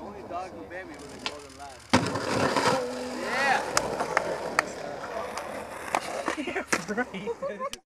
The only dog who was a golden. Yeah!